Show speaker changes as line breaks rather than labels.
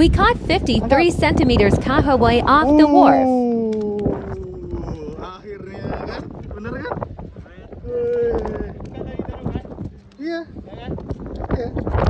We caught 53 centimeters kahaway off the wharf.
Yeah. Yeah.